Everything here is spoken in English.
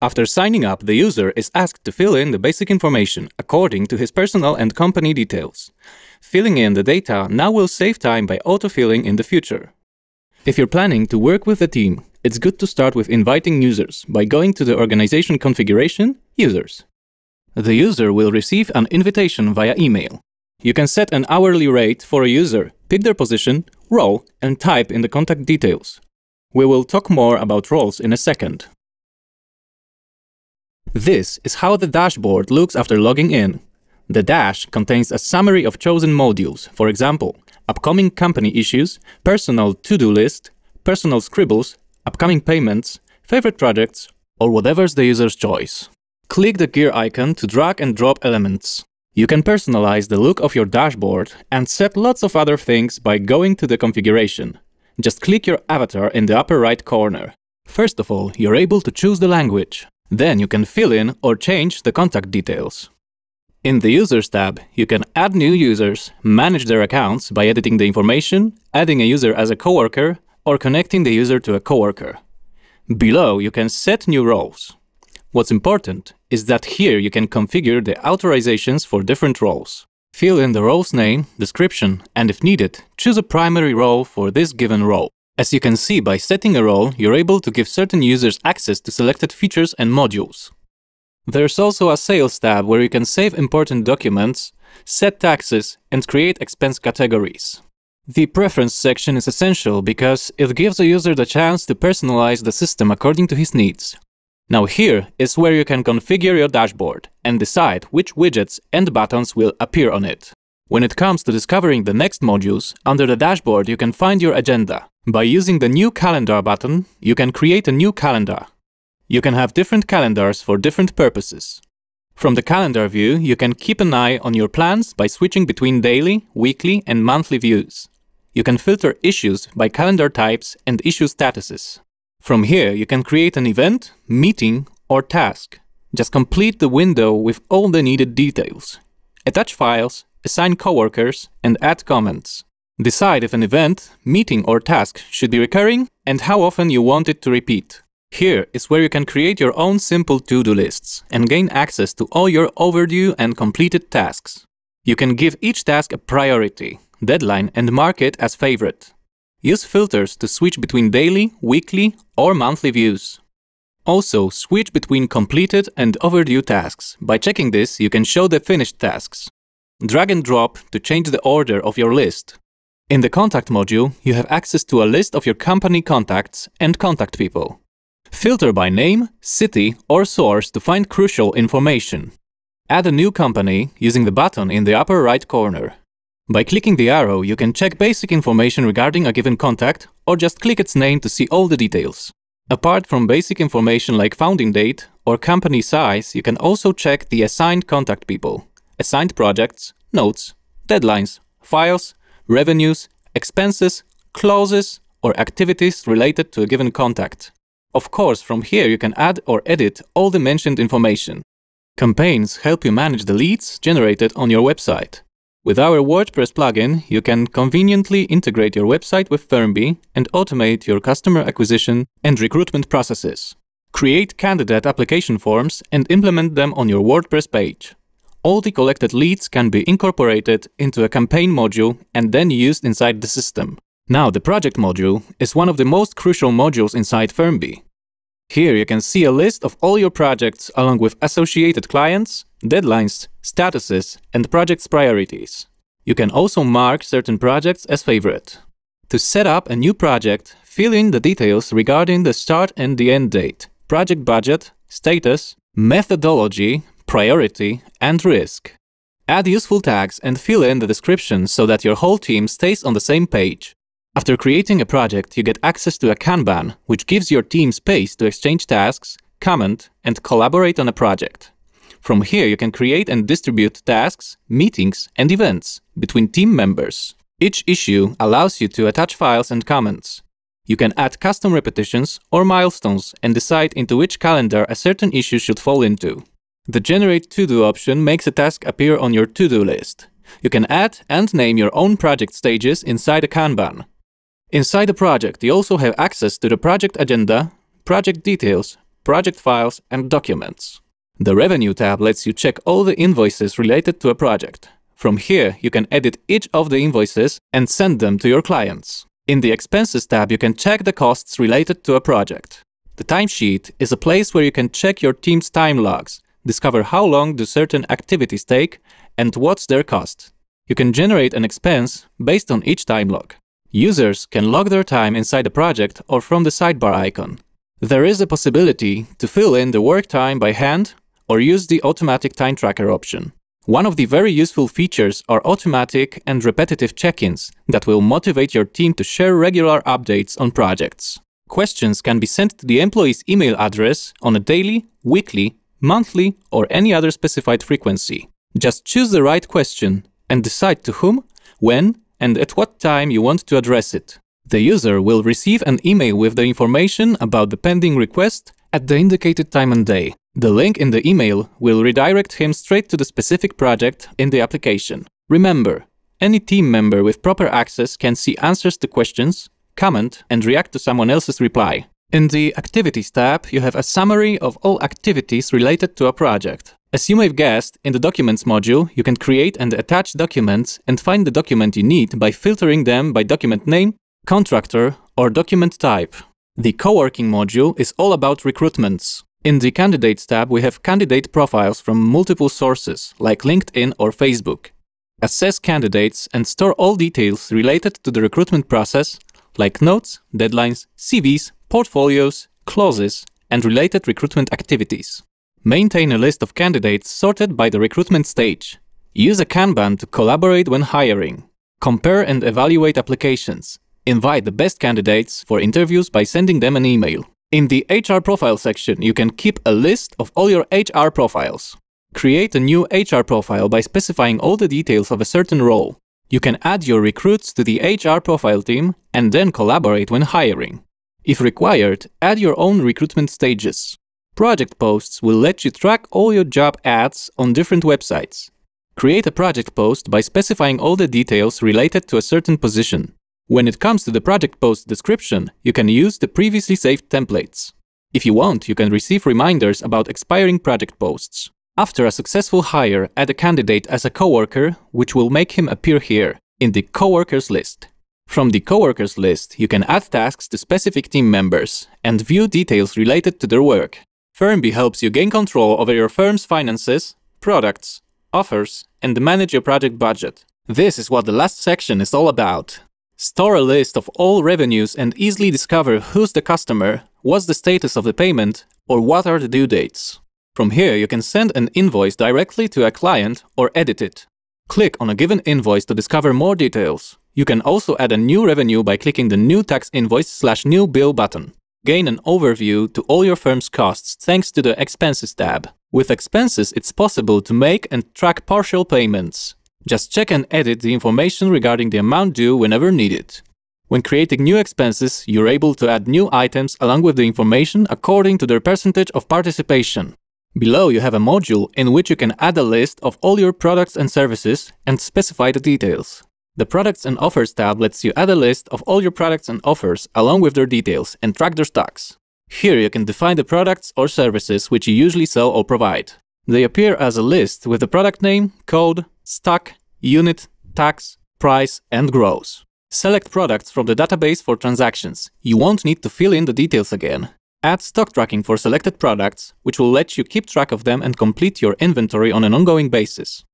After signing up, the user is asked to fill in the basic information according to his personal and company details. Filling in the data now will save time by autofilling in the future. If you're planning to work with a team, it's good to start with inviting users by going to the organization configuration, Users. The user will receive an invitation via email. You can set an hourly rate for a user, pick their position, role, and type in the contact details. We will talk more about roles in a second. This is how the dashboard looks after logging in. The dash contains a summary of chosen modules, for example, upcoming company issues, personal to-do list, personal scribbles, upcoming payments, favorite projects, or whatever's the user's choice. Click the gear icon to drag and drop elements. You can personalize the look of your dashboard and set lots of other things by going to the configuration. Just click your avatar in the upper right corner. First of all, you're able to choose the language. Then you can fill in or change the contact details. In the Users tab, you can add new users, manage their accounts by editing the information, adding a user as a coworker, or connecting the user to a coworker. Below, you can set new roles. What's important is that here you can configure the authorizations for different roles. Fill in the role's name, description, and if needed, choose a primary role for this given role. As you can see, by setting a role, you're able to give certain users access to selected features and modules. There's also a Sales tab where you can save important documents, set taxes, and create expense categories. The Preference section is essential because it gives a user the chance to personalize the system according to his needs. Now here is where you can configure your dashboard and decide which widgets and buttons will appear on it. When it comes to discovering the next modules, under the dashboard you can find your agenda. By using the New Calendar button, you can create a new calendar. You can have different calendars for different purposes. From the calendar view, you can keep an eye on your plans by switching between daily, weekly and monthly views. You can filter issues by calendar types and issue statuses. From here, you can create an event, meeting or task. Just complete the window with all the needed details. Attach files, assign coworkers, and add comments. Decide if an event, meeting or task should be recurring and how often you want it to repeat. Here is where you can create your own simple to-do lists and gain access to all your overdue and completed tasks. You can give each task a priority, deadline and mark it as favorite. Use filters to switch between daily, weekly or monthly views. Also, switch between completed and overdue tasks. By checking this, you can show the finished tasks. Drag and drop to change the order of your list. In the Contact module, you have access to a list of your company contacts and contact people. Filter by name, city or source to find crucial information. Add a new company using the button in the upper right corner. By clicking the arrow, you can check basic information regarding a given contact or just click its name to see all the details. Apart from basic information like founding date or company size, you can also check the assigned contact people, assigned projects, notes, deadlines, files, revenues, expenses, clauses, or activities related to a given contact. Of course, from here you can add or edit all the mentioned information. Campaigns help you manage the leads generated on your website. With our WordPress plugin, you can conveniently integrate your website with Firmbee and automate your customer acquisition and recruitment processes. Create candidate application forms and implement them on your WordPress page all the collected leads can be incorporated into a campaign module and then used inside the system. Now, the project module is one of the most crucial modules inside Firmbee. Here you can see a list of all your projects along with associated clients, deadlines, statuses, and project's priorities. You can also mark certain projects as favorite. To set up a new project, fill in the details regarding the start and the end date, project budget, status, methodology, priority, and risk. Add useful tags and fill in the description so that your whole team stays on the same page. After creating a project, you get access to a Kanban, which gives your team space to exchange tasks, comment, and collaborate on a project. From here, you can create and distribute tasks, meetings, and events between team members. Each issue allows you to attach files and comments. You can add custom repetitions or milestones and decide into which calendar a certain issue should fall into. The Generate To-Do option makes a task appear on your to-do list. You can add and name your own project stages inside a Kanban. Inside the project, you also have access to the project agenda, project details, project files and documents. The Revenue tab lets you check all the invoices related to a project. From here, you can edit each of the invoices and send them to your clients. In the Expenses tab, you can check the costs related to a project. The timesheet is a place where you can check your team's time logs, discover how long do certain activities take, and what's their cost. You can generate an expense based on each time log. Users can log their time inside the project or from the sidebar icon. There is a possibility to fill in the work time by hand or use the automatic time tracker option. One of the very useful features are automatic and repetitive check-ins that will motivate your team to share regular updates on projects. Questions can be sent to the employee's email address on a daily, weekly, monthly, or any other specified frequency. Just choose the right question and decide to whom, when, and at what time you want to address it. The user will receive an email with the information about the pending request at the indicated time and day. The link in the email will redirect him straight to the specific project in the application. Remember, any team member with proper access can see answers to questions, comment, and react to someone else's reply. In the Activities tab, you have a summary of all activities related to a project. As you may have guessed, in the Documents module, you can create and attach documents and find the document you need by filtering them by document name, contractor, or document type. The Co-working module is all about recruitments. In the Candidates tab, we have candidate profiles from multiple sources, like LinkedIn or Facebook. Assess candidates and store all details related to the recruitment process, like notes, deadlines, CVs, portfolios, clauses, and related recruitment activities. Maintain a list of candidates sorted by the recruitment stage. Use a Kanban to collaborate when hiring. Compare and evaluate applications. Invite the best candidates for interviews by sending them an email. In the HR profile section, you can keep a list of all your HR profiles. Create a new HR profile by specifying all the details of a certain role. You can add your recruits to the HR profile team and then collaborate when hiring. If required, add your own recruitment stages. Project posts will let you track all your job ads on different websites. Create a project post by specifying all the details related to a certain position. When it comes to the project post description, you can use the previously saved templates. If you want, you can receive reminders about expiring project posts. After a successful hire, add a candidate as a coworker, which will make him appear here, in the coworkers list. From the coworkers list, you can add tasks to specific team members and view details related to their work. Firmbee helps you gain control over your firm's finances, products, offers, and manage your project budget. This is what the last section is all about. Store a list of all revenues and easily discover who's the customer, what's the status of the payment, or what are the due dates. From here, you can send an invoice directly to a client or edit it. Click on a given invoice to discover more details. You can also add a new revenue by clicking the New Tax Invoice slash New Bill button. Gain an overview to all your firm's costs thanks to the Expenses tab. With Expenses, it's possible to make and track partial payments. Just check and edit the information regarding the amount due whenever needed. When creating new expenses, you're able to add new items along with the information according to their percentage of participation. Below you have a module in which you can add a list of all your products and services and specify the details. The Products and Offers tab lets you add a list of all your products and offers along with their details and track their stocks. Here you can define the products or services which you usually sell or provide. They appear as a list with the product name, code, stock, unit, tax, price, and gross. Select products from the database for transactions. You won't need to fill in the details again. Add stock tracking for selected products, which will let you keep track of them and complete your inventory on an ongoing basis.